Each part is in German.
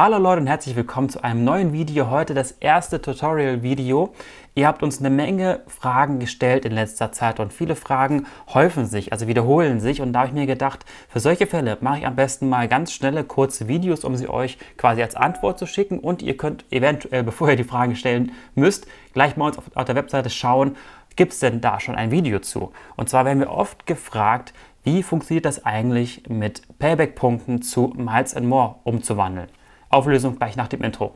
Hallo Leute und herzlich willkommen zu einem neuen Video. Heute das erste Tutorial-Video. Ihr habt uns eine Menge Fragen gestellt in letzter Zeit und viele Fragen häufen sich, also wiederholen sich. Und da habe ich mir gedacht, für solche Fälle mache ich am besten mal ganz schnelle, kurze Videos, um sie euch quasi als Antwort zu schicken. Und ihr könnt eventuell, bevor ihr die Fragen stellen müsst, gleich mal uns auf, auf der Webseite schauen, gibt es denn da schon ein Video zu? Und zwar werden wir oft gefragt, wie funktioniert das eigentlich mit Payback-Punkten zu Miles More umzuwandeln? Auflösung gleich nach dem Intro.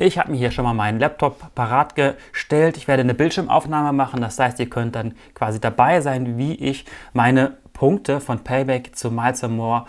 Ich habe mir hier schon mal meinen Laptop parat gestellt. Ich werde eine Bildschirmaufnahme machen. Das heißt, ihr könnt dann quasi dabei sein, wie ich meine Punkte von Payback zu Miles More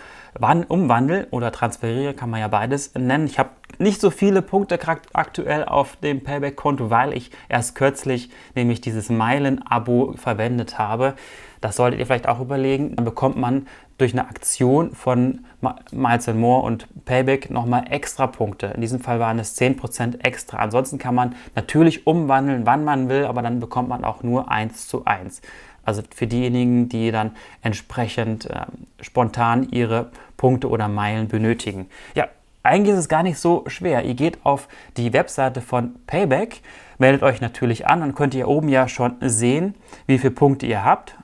umwandle oder transferiere, kann man ja beides nennen. Ich habe nicht so viele Punkte aktuell auf dem Payback-Konto, weil ich erst kürzlich nämlich dieses Meilen-Abo verwendet habe. Das solltet ihr vielleicht auch überlegen. Dann bekommt man durch eine Aktion von Miles More und Payback nochmal extra Punkte. In diesem Fall waren es 10% extra. Ansonsten kann man natürlich umwandeln, wann man will, aber dann bekommt man auch nur 1 zu 1. Also für diejenigen, die dann entsprechend äh, spontan ihre Punkte oder Meilen benötigen. Ja, eigentlich ist es gar nicht so schwer. Ihr geht auf die Webseite von Payback, meldet euch natürlich an, dann könnt ihr oben ja schon sehen, wie viele Punkte ihr habt.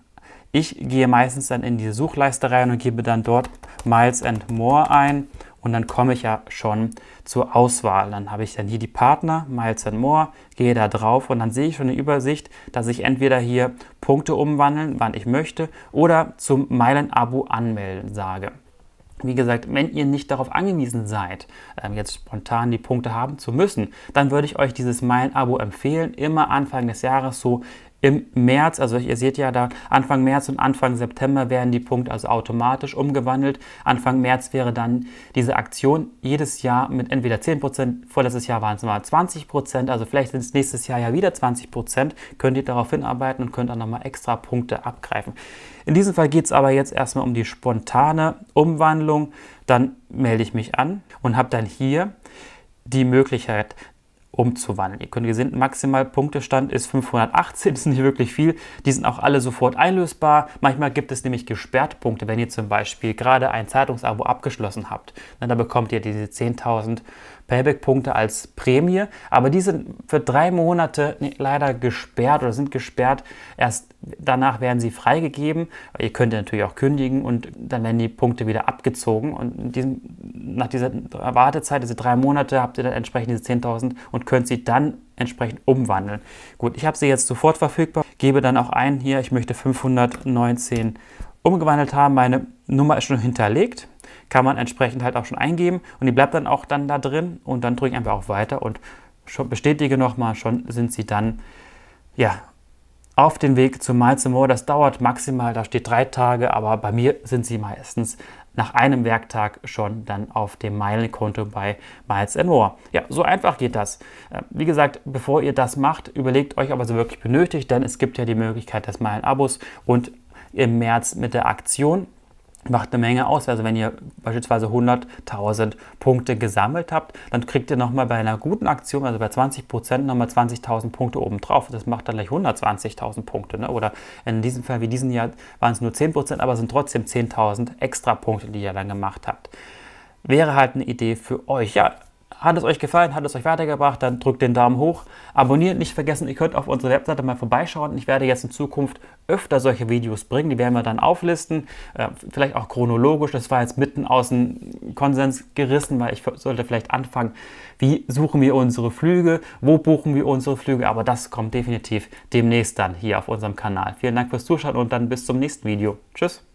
Ich gehe meistens dann in die Suchleiste rein und gebe dann dort Miles and More ein und dann komme ich ja schon zur Auswahl. Dann habe ich dann hier die Partner, Miles and More, gehe da drauf und dann sehe ich schon eine Übersicht, dass ich entweder hier Punkte umwandeln, wann ich möchte, oder zum Meilen-Abo anmelden sage. Wie gesagt, wenn ihr nicht darauf angewiesen seid, ähm, jetzt spontan die Punkte haben zu müssen, dann würde ich euch dieses Meilen-Abo empfehlen. Immer Anfang des Jahres so im März, also ihr seht ja da, Anfang März und Anfang September werden die Punkte also automatisch umgewandelt. Anfang März wäre dann diese Aktion jedes Jahr mit entweder 10%, vorletztes Jahr waren es mal 20%, also vielleicht sind es nächstes Jahr ja wieder 20%, könnt ihr darauf hinarbeiten und könnt dann nochmal extra Punkte abgreifen. In diesem Fall geht es aber jetzt erstmal um die spontane Umwandlung. Dann melde ich mich an und habe dann hier die Möglichkeit, umzuwandeln. Ihr könnt sehen, maximal Punktestand ist 518, das ist nicht wirklich viel. Die sind auch alle sofort einlösbar. Manchmal gibt es nämlich gesperrt Punkte, wenn ihr zum Beispiel gerade ein Zeitungsabo abgeschlossen habt. Dann bekommt ihr diese 10.000 Payback-Punkte als Prämie, aber die sind für drei Monate leider gesperrt oder sind gesperrt. Erst danach werden sie freigegeben. Ihr könnt natürlich auch kündigen und dann werden die Punkte wieder abgezogen. Und diesem, nach dieser Wartezeit, diese drei Monate, habt ihr dann entsprechend diese 10.000 und könnt sie dann entsprechend umwandeln. Gut, ich habe sie jetzt sofort verfügbar, gebe dann auch ein hier, ich möchte 519 umgewandelt haben. Meine Nummer ist schon hinterlegt kann man entsprechend halt auch schon eingeben und die bleibt dann auch dann da drin und dann drücke ich einfach auf Weiter und bestätige nochmal, schon sind sie dann ja, auf dem Weg zu Miles More. Das dauert maximal, da steht drei Tage, aber bei mir sind sie meistens nach einem Werktag schon dann auf dem Meilenkonto bei Miles More. Ja, so einfach geht das. Äh, wie gesagt, bevor ihr das macht, überlegt euch, ob ihr sie wirklich benötigt, denn es gibt ja die Möglichkeit des Meilen-Abos und im März mit der Aktion macht eine Menge aus. Also wenn ihr beispielsweise 100.000 Punkte gesammelt habt, dann kriegt ihr nochmal bei einer guten Aktion, also bei 20 Prozent, nochmal 20.000 Punkte obendrauf. Das macht dann gleich 120.000 Punkte. Ne? Oder in diesem Fall wie diesen Jahr waren es nur 10 Prozent, aber es sind trotzdem 10.000 extra Punkte, die ihr dann gemacht habt. Wäre halt eine Idee für euch. Ja, hat es euch gefallen, hat es euch weitergebracht, dann drückt den Daumen hoch. Abonnieren nicht vergessen, ihr könnt auf unserer Webseite mal vorbeischauen. Ich werde jetzt in Zukunft öfter solche Videos bringen, die werden wir dann auflisten, äh, vielleicht auch chronologisch. Das war jetzt mitten aus dem Konsens gerissen, weil ich sollte vielleicht anfangen, wie suchen wir unsere Flüge, wo buchen wir unsere Flüge, aber das kommt definitiv demnächst dann hier auf unserem Kanal. Vielen Dank fürs Zuschauen und dann bis zum nächsten Video. Tschüss!